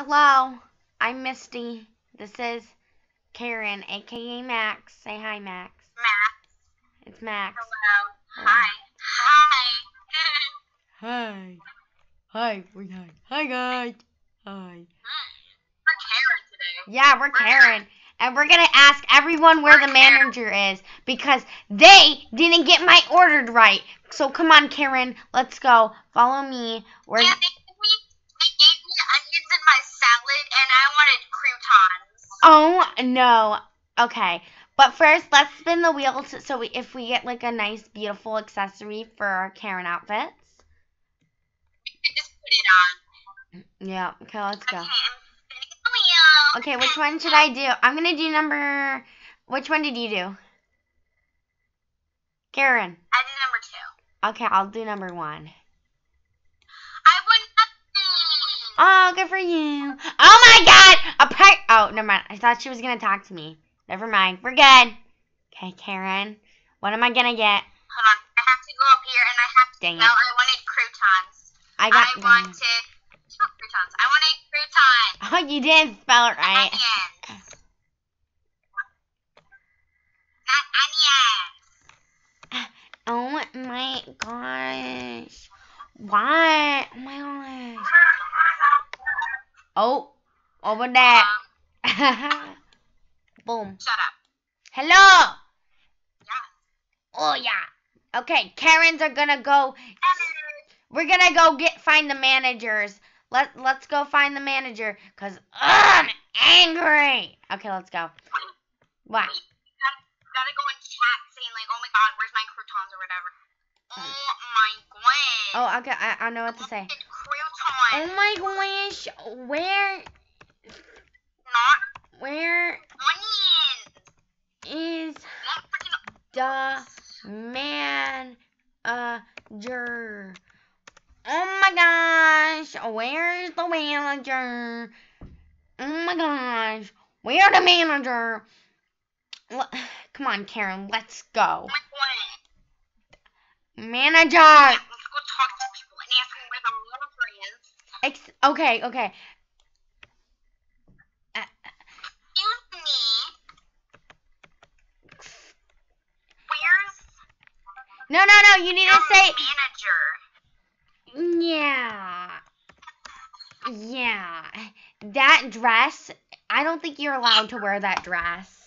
Hello, I'm Misty. This is Karen, aka Max. Say hi, Max. Max. It's Max. Hello. Hello. Hi. Hi. Hi. Hi. We're hi. Hi, guys. Hi. We're Karen today. Yeah, we're Karen. And we're gonna ask everyone where the manager is because they didn't get my ordered right. So come on, Karen, let's go. Follow me. We're salad, and I wanted croutons. Oh no. Okay. But first, let's spin the wheel to, so we, if we get like a nice, beautiful accessory for our Karen outfits. You can just put it on. Yeah. Okay, let's go. Okay, I'm spinning the wheel. Okay, which one should I do? I'm gonna do number. Which one did you do? Karen. I did number two. Okay, I'll do number one. I won nothing. Oh, good for you. Oh my God! A part. Oh, never mind. I thought she was gonna talk to me. Never mind. We're good. Okay, Karen. What am I gonna get? Hold on. I have to go up here, and I have to Dang it. spell. I wanted croutons. I got. I wanted croutons. I wanted croutons. Oh, you didn't spell it right. Onions. Not onions. Oh my gosh. What? Oh my gosh. Oh, over there. Um, Boom. shut up. Hello. Yeah. Oh yeah. Okay, Karens are gonna go. We're gonna go get find the managers. Let Let's go find the manager, cause ugh, I'm angry. Okay, let's go. What? gotta, gotta go in chat saying like, oh my god, where's my croutons or whatever. Oh my god. Oh, okay. I, I know what to say. Oh my gosh. Where Not Where onions. is the manager? Oh my gosh, where's the manager? Oh my gosh, where's the manager? L- Come on, Karen, let's go. Manager! Ex- okay, okay. Uh, Excuse me. Where's no, no, no, you need to say. manager? Yeah. Yeah. That dress, I don't think you're allowed to wear that dress.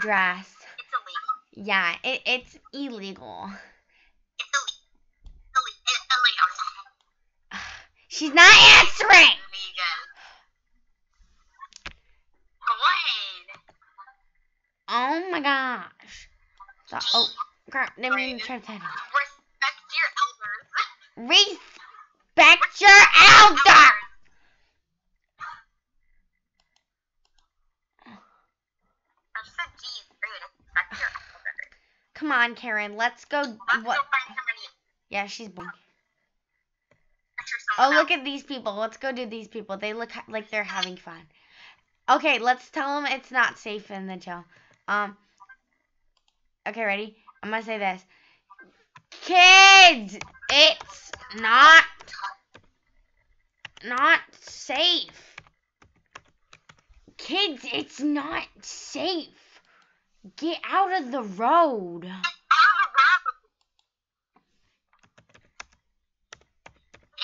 Can wear that dress. It's illegal. Yeah, it, it's illegal. It's illegal. It's illegal. She's not answering. Go ahead. Oh my gosh. So, oh, crap. Let me try to type it. Respect your elders. Respect your elder. I just said G's. Rude. Respect your elders. Come on, Karen. Let's go. Let's What? go. Yeah, she's. born. Oh, look at these people. Let's go do these people. They look like they're having fun. Okay, let's tell them it's not safe in the jail. Um. Okay, ready? I'm gonna say this. Kids, it's not not safe. Kids, it's not safe. Get out of the road. Out of the road.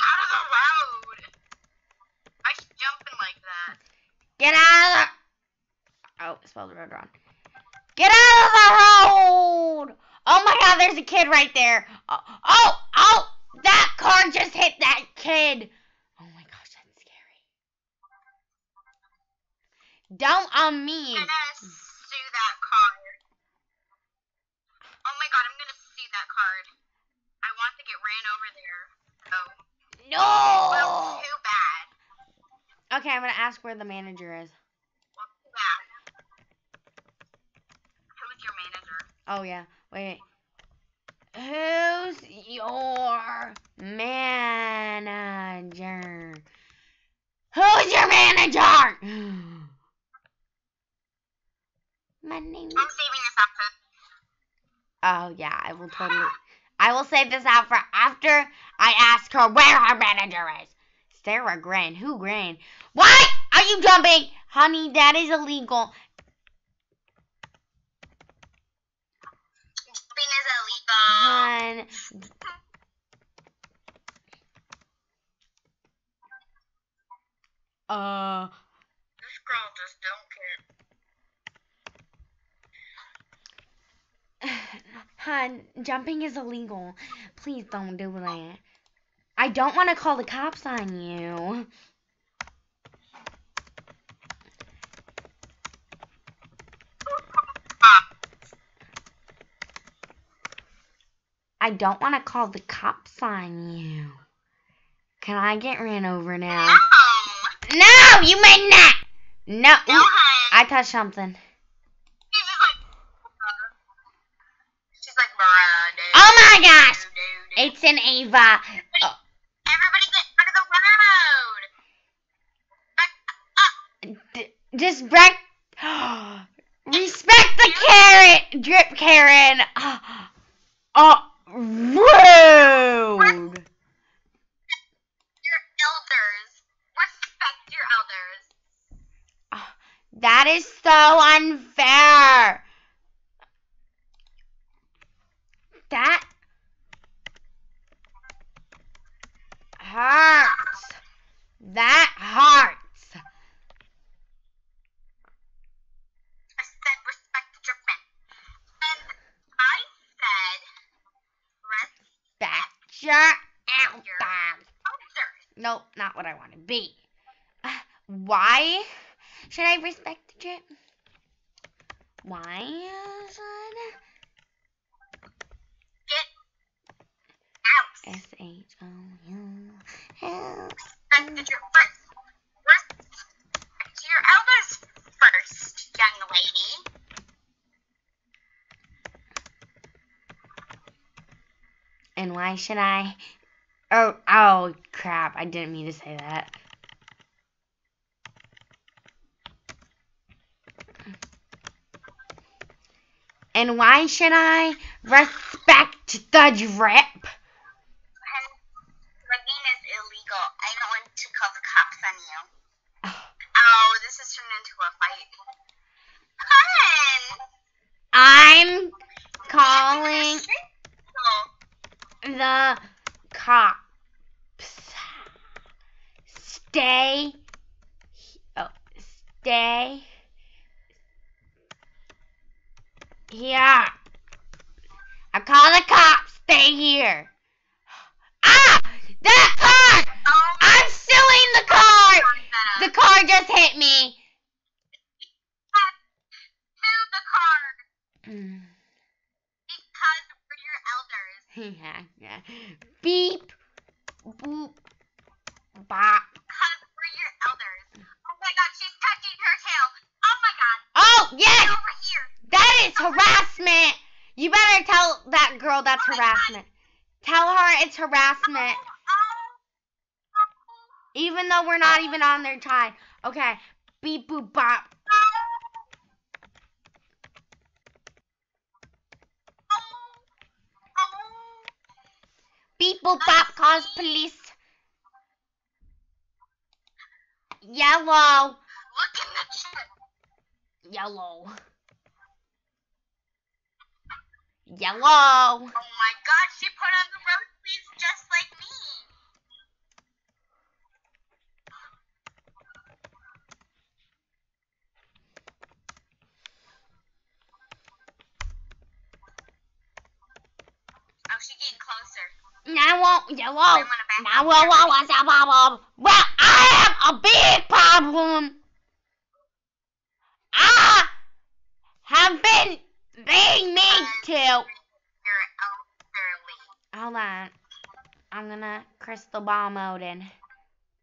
Out of the road. I should jumping like that. Get out of the. Oh, spelled the road wrong. Get out of the road! Oh my god, there's a kid right there. Oh, oh, oh! That car just hit that kid. Oh my gosh, that's scary. Don't on me. I'm gonna sue that card. Oh my god, I'm gonna sue that card. I want to get ran over there. So, well, No. too bad. Okay, I'm gonna ask where the manager is. Well, too bad. Who's your manager? Oh yeah, wait. Who's your manager? Who's your manager? My name. I'm saving this outfit. Oh yeah, I will totally. I will save this out for after I ask her where her manager is. Sarah Gran. Who Gran? Why are you jumping? Honey, that is illegal. Jumping is illegal. Hun. Uh, This girl just don't care. hun, jumping is illegal. Please don't do that. I don't want to call the cops on you. I don't want to call the cops on you. Can I get ran over now? No, No, you may not. No, No, Ooh. I touched something. She's just like. she's like, Oh my gosh. no, no, no." It's an Ava. Oh, Everybody get out of the road. Back up. Break. Respect the Karen, drip Karen. Oh, rude. Your elders. Respect your elders. That is so unfair. That hurts. That hurts. I said respect the dripping. And I said respect Back your elders. elders. Nope, not what I want to be. Uh, Why should I respect the drip? Why should Get out. S H O U L? Respect the drip first. Respect your elders first, young lady. And why should I? Oh, oh crap! I didn't mean to say that. And why should I respect the drip? And is illegal. I don't want to call the cops on you. Oh, this has turned into a fight. Hun! I'm calling in the street. the cops. Stay. Oh, stay. Here. I call the cops. Stay here. Ah! That car! I'm suing the car! the car just hit me. to the car Mm, because we're your elders. yeah, yeah. Beep. Boop. Bop. Because we're your elders. Oh my god, she's touching her tail. Oh my god. Oh, Get yes! over here. That is harassment. You better tell that girl that's Oh my God. harassment. Tell her it's harassment. Even though we're not even on their time. Okay. Beep boop bop. Beep boop bop calls police. Yellow. Look in the chat. Yellow. Yellow. Oh my god, she put on the rose sleeves just like me. Oh, she's getting closer. Now won't yellow. Now up whoa here. whoa what's the problem? Well, I have a big problem. I have been being mean to. Hold on. I'm gonna crystal ball mode in.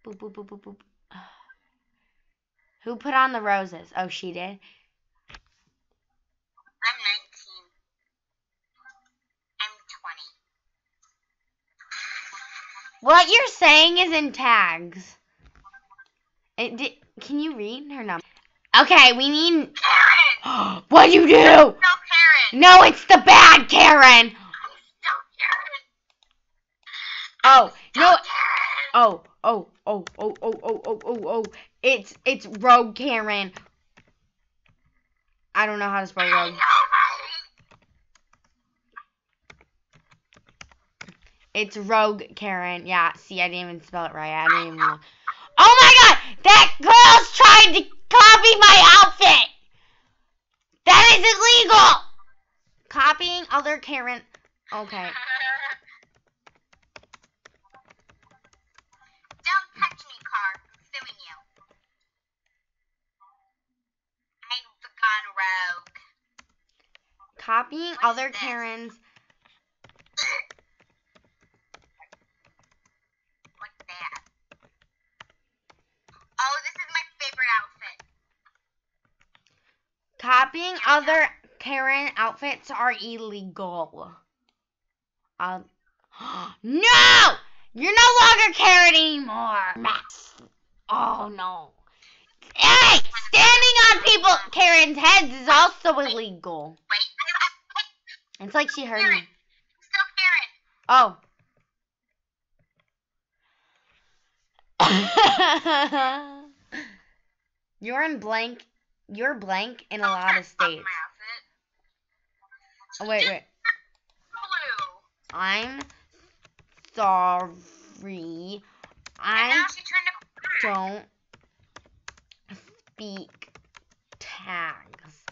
Boop boop boop boop boop. Who put on the roses? Oh, she did. I'm 19. I'm 20. What you're saying is in tags. It di- can you read her number? Okay, we need. Karen! What'd you do? No, it's the bad Karen. Oh, no. Oh, oh, oh, oh, oh, oh, oh, oh, oh, oh. It's it's Rogue Karen. I don't know how to spell Rogue. It's Rogue Karen. Yeah, see, I didn't even spell it right. I didn't even look. Oh my god! That girl's trying to copy my outfit! That is illegal! Copying other Karen. Okay. Don't touch me, car. I'm suing you. I've gone rogue. Copying What other? Karens. What's that? Oh, this is my favorite outfit. Copying other Karen outfits are illegal. Um. No! You're no longer Karen anymore. Max. Oh no. Hey! Standing on people Karen's heads is also illegal. Wait. It's like she heard me. Still Karen. Oh. You're in blank. You're blank in a lot of states. Oh, wait, wait. Blue. I'm sorry. I now turned to black. don't speak tags.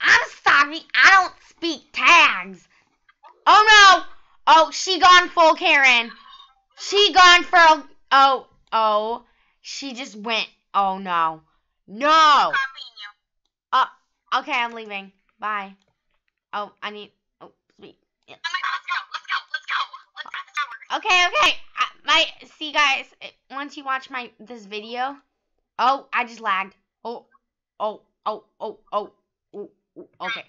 I'm sorry, I don't speak tags. Oh no! Oh, she gone full Karen. She gone for oh oh. She just went. Oh no, no. You. Oh, okay, I'm leaving. Bye. Oh, I need. Oh, sweet. Yeah. Oh my god, let's go. Let's go. Let's go. Let's go. Okay, okay. Uh, my see, guys. Once you watch my this video, oh, I just lagged. Oh, oh, oh, oh, oh, oh, oh, okay.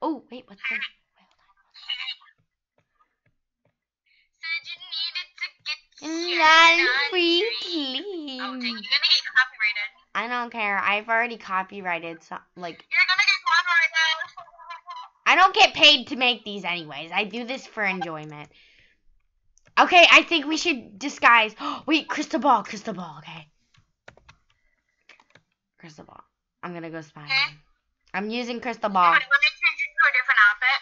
Oh, wait, what's this? Said you needed to get your on. laundry. Free, Oh, dang, you're gonna get copyrighted. I don't care. I've already copyrighted some. Like, You're gonna get copyrighted. I don't get paid to make these anyways. I do this for enjoyment. Okay, I think we should disguise. Wait, crystal ball, crystal ball. Okay. Crystal ball. I'm gonna go spy. Okay. I'm using crystal ball. let me change you to a different outfit.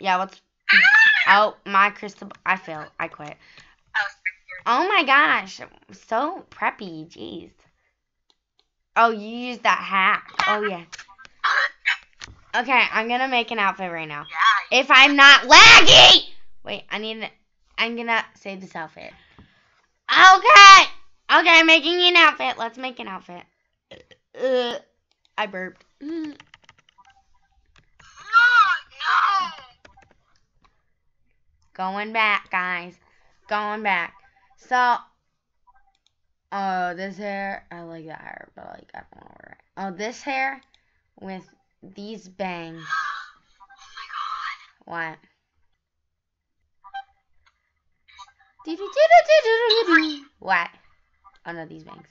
Yeah, what's Ah! Oh, my crystal ball. I failed. I quit. Oh. Oh my gosh. So preppy. Jeez. Oh, you used that hat. Oh, yeah. Okay, I'm gonna make an outfit right now. Yeah. If I'm not laggy! Wait, I need. I'm gonna save this outfit. Okay! Okay, I'm making an outfit. Let's make an outfit. Uh, I burped. Mm. No, no. Going back, guys. Going back. So, oh, this hair. I like that hair, but like I don't know where. Oh, this hair with these bangs. Oh my god. What? What? Oh no, these bangs.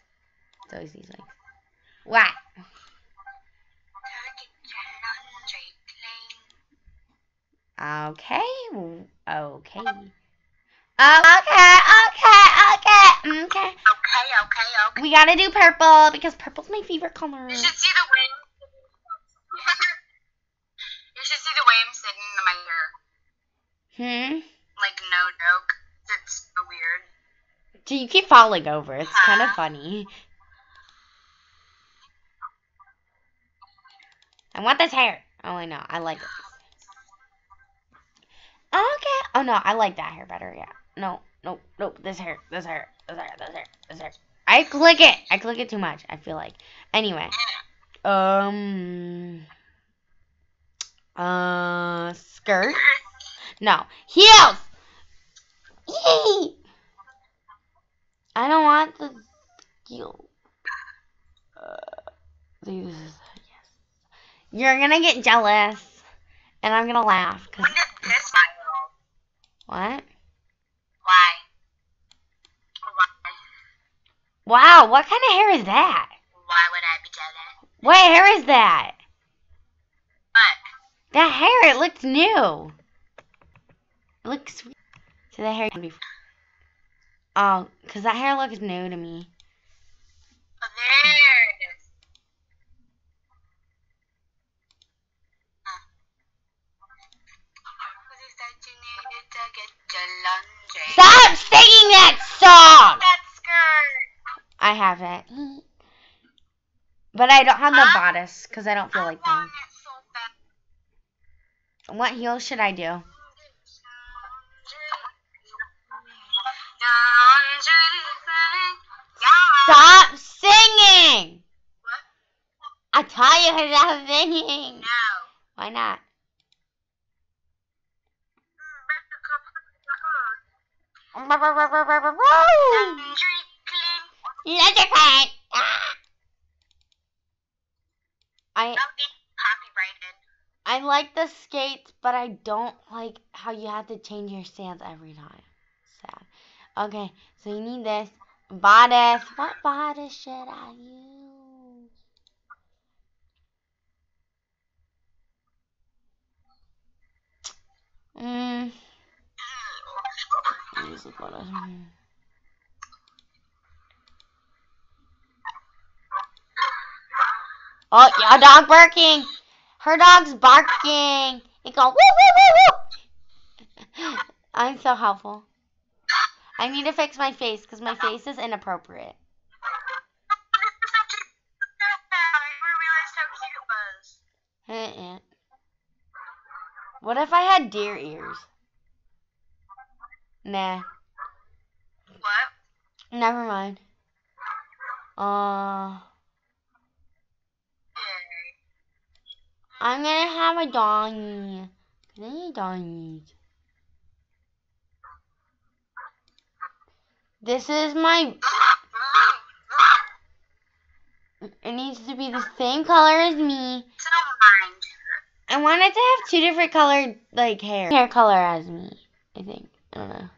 It's always these bangs. What? Okay. Okay. Oh, okay, okay, okay, okay. Okay, okay, okay. We gotta do purple because purple's my favorite color. You should see the way. you should see the way I'm sitting in my hair. Hmm? Like no joke. It's so weird. Do you keep falling over? It's kind of funny. I want this hair. Oh, I know. I like it. Okay. Oh no, I like that hair better. Yeah. No, no, no. This hair. This hair. This hair. This hair. This hair. I click it. I click it too much. I feel like. Anyway. Um. Uh. Skirt. No. Heels. Yee! I don't want the heel. Uh, this is yes. You're gonna get jealous, and I'm gonna laugh. 'cause- When did this what? Why? Why? Wow, what kind of hair is that? What hair is that? But That hair, it looks new. It looks sweet. So the hair before. Oh, because that hair looks new to me. oh, there it is. Who said you needed to get your laundry? Stop singing that song! That skirt. I have it. But I don't have the Huh? bodice because I don't feel I like them. so. What heels should I do? Laundry. thing. Yeah. Stop singing! What? I tell you to stop singing. No. Why not? Laundry clean. Let your cat. Ah. I copyrighted. I like the skates, but I don't like how you have to change your stance every time. Sad. Okay, so you need this bodice. What bodice should I use? Mm. Use the bodice. Mm. Oh, your dog barking. Her dog's barking. It go woo woo woo woo. I'm so helpful. I need to fix my face because my face is inappropriate. I realized how cute it was. What if I had deer ears? Nah, What? never mind. Uh, I'm gonna have a doggy. Cause I need doggies. This is my. It needs to be the same color as me. I want it to have two different colored like hair. Hair color as me. I think. I don't know.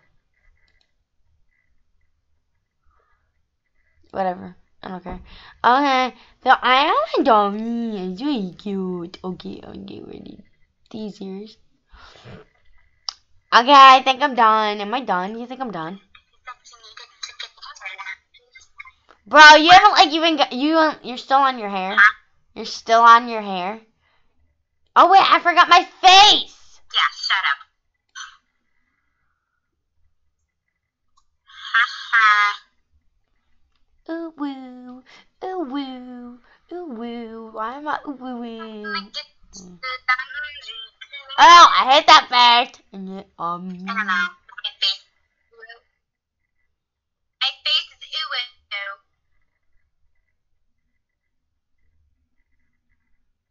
Whatever. I. Okay. So I have a doggy. It's really cute. Okay, I'll ready. These ears. Okay, I think I'm done. Am I done? You think I'm done? Bro, you haven't like even got you. You're still on your hair. You're still on your hair. Oh wait, I forgot my face. Yeah, shut up. Ooh woo, ooh woo, ooh woo. Why am I ooh woo woo? Oh, I hate that fact. And yet, um, I don't know. My face. Is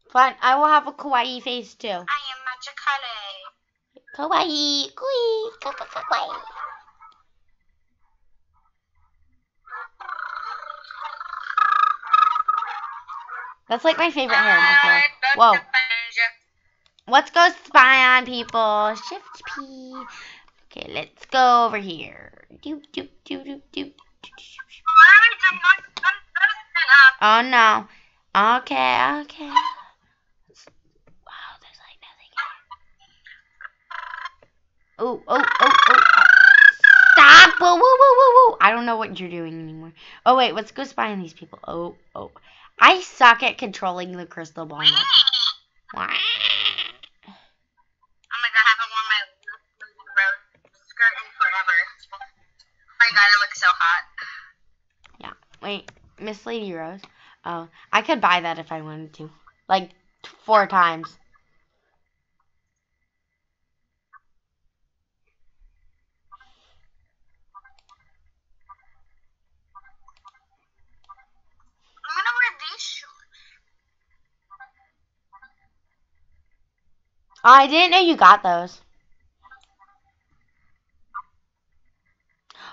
ooh fine. I will have a kawaii face too. I am magicale. Kawaii, kawaii, ka- ka- kawaii. That's like my favorite hair. Nicole. Whoa. Let's go spy on people. Shift P. Okay, let's go over here. Doop, doop, doop, doop, doop. Oh no. Okay, okay. Wow, there's like nothing here. Oh, oh, oh, oh. oh. Stop! Whoa, whoa, whoa, whoa, whoa. I don't know what you're doing anymore. Oh, wait, let's go spy on these people. Oh, oh. I suck at controlling the crystal ball. Wow. Oh my god, I haven't worn my rose skirt in forever. Oh my god, I look so hot. Yeah, wait, Miss Lady Rose. Oh, I could buy that if I wanted to. Like four times. I'm gonna wear these shorts. Oh, Oh, I didn't know you got those.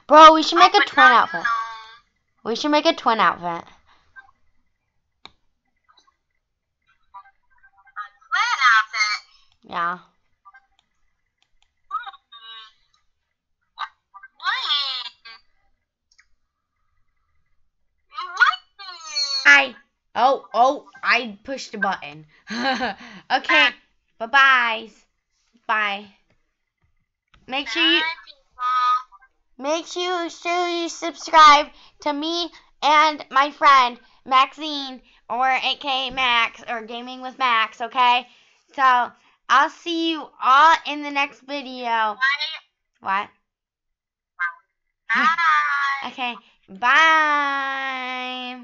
Bro, we should make Oh, a twin outfit. We should make a twin outfit. Yeah. Hi. Oh, oh, I pushed a button. okay, bye bye. Bye. Make sure you make sure, sure you subscribe to me and my friend Maxine or aka Max or Gaming with Max, okay? So I'll see you all in the next video. Bye. What? Bye. Okay, bye.